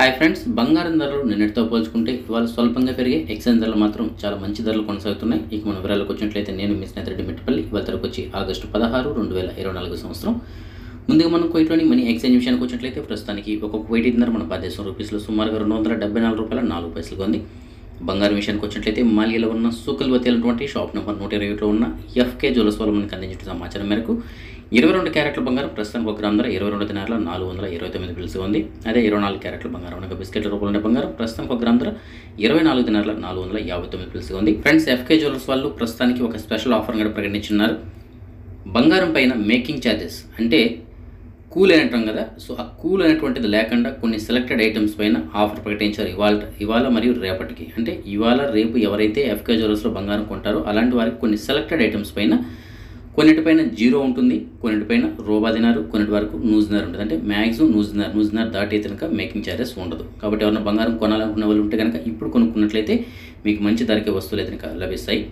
Hi friends బంగారం ధరలు నిన్నటితో పోల్చుకుంటే ఇవాళ స్వల్పంగా పెరిగే ఎక్స్చేంజ్ ధరలు మాత్రం చాలా మంచి ధరలు కొనసాగుతున్నాయి. ఇక మన వివరాలకు వచ్చినట్లయితే నేను మీ స్నేహితుడి మిట్టపల్లి. ఇవాళ ధరకు వచ్చి ఆగస్టు పదహారు రెండు వేల ఇరవై నాలుగు సంవత్సరం. ముందుగా మనం కువైట్లోని మనీ ఎక్స్చేంజ్ విషయానికి వచ్చినట్లయితే ప్రస్తుతానికి ఒక కువైట్ ధర మన భారతదేశం రూపీస్లో సుమారుగా రెండు వందల డెబ్బై నాలుగు రూపాయల నాలుగు పైసలుగా ఉంది. బంగారం విషయానికి వచ్చినట్లయితే మాలియాలో ఉన్న సూకల్ అనేటువంటి షాప్ నెంబర్ నూట ఇరవై ఒకటిలో ఉన్న ఎఫ్కే జ్యువెల్స్ వాళ్ళు మనకు అందించిన సమాచారం మేరకు ఇరవై రెండు క్యారెట్ల బంగారం ప్రస్తుతం ఒక గ్రామ్ ధర ఇరవై రెండు దినారుల నాలుగు వందల ఇరవై తొమ్మిది పిలిసి ఉంది. అదే ఇరవై నాలుగు క్యారెట్ల బంగారం అనగా బిస్కెట్ల రూపంలో ఉండే బంగారం ప్రస్తుతం ఒక గ్రామ్ ధర ఇరవై నాలుగు దినారుల నాలుగు వందల యాభై తొమ్మిది పిలిసి ఉంది. ఫ్రెండ్స్ ఎఫ్కే జ్యువెల్స్ వాళ్ళు ప్రస్తుతానికి ఒక స్పెషల్ ఆఫర్ కూడా ప్రకటించున్నారు బంగారం పైన మేకింగ్ ఛార్జెస్ అంటే కూల్ అయినట్టు కదా? సో ఆ కూల్ అయినటువంటిది లేకుండా కొన్ని సెలెక్టెడ్ ఐటమ్స్ పైన ఆఫర్ ప్రకటించారు ఇవాళ ఇవాళ మరియు రేపటికి. అంటే ఇవాళ రేపు ఎవరైతే ఎఫ్కే జ్యువెలర్స్లో బంగారం కొంటారో అలాంటి వారికి కొన్ని సెలెక్టెడ్ ఐటమ్స్ పైన కొన్నిటిపైన జీరో ఉంటుంది కొన్నిటిపైన రోబా దినారు కొన్నిటి వరకు నూజినార్ ఉంటుంది. అంటే మ్యాక్సిమం నూజినార్ నూజినార్ దాటి అయితే కనుక మేకింగ్ ఛార్జెస్ ఉండదు. కాబట్టి ఎవరైనా బంగారం కొనాలనుకున్న వాళ్ళు ఉంటే కనుక ఇప్పుడు కొనుక్కున్నట్లయితే మీకు మంచి ధరకే వస్తువులు అయితే కనుక లభిస్తాయి.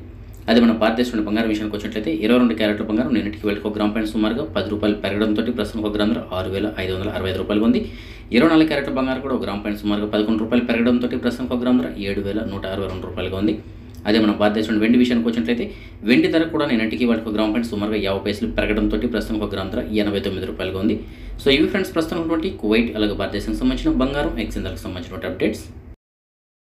అదే మన భారతదేశంలో బంగారం విషయానికి వచ్చినట్లయితే ఇరవై రెండు క్యారెట్ల బంగారం నిన్నటికి వెళ్ళి ఒక గ్రామ్ పైన సుమారుగా పది రూపాయలు పెరగడంతో ప్రస్తుతం ఒక గ్రామ్ ధర ఆరు వేల ఐదు వందల అరవై ఐదు రూపాయలు ఉంది. ఇరవై నాలుగు క్యారెట్ల బంగారం కూడా ఒక గ్రామ్ పైన సుమారుగా పదకొండు రూపాయలు పెరగడంతో ప్రస్తుతం ఒక గ్రామ్ ధర ఏడు వేల నూట అరవై రెండు రూపాయలుగా ఉంది. అదే మన భారతదేశంలో వెండి విషయానికి వచ్చినట్లయితే వెండి ధర కూడా నిన్నటికి వాళ్ళకి ఒక గ్రామ్ పాయింట్ సుమారుగా యాభై పైసలు పెరగడంతో ప్రస్తుతం ఒక గ్రామ్ ధర ఎనభై తొమ్మిది రూపాయలుగా ఉంది. సో ఇవి ఫ్రెండ్స్ ప్రస్తుతం ఉన్నటువంటి కువైట్ అలాగే భారతదేశానికి సంబంధించిన బంగారం ఎక్స్చేంజ్లకు సంబంధించినటువంటి అప్డేట్స్.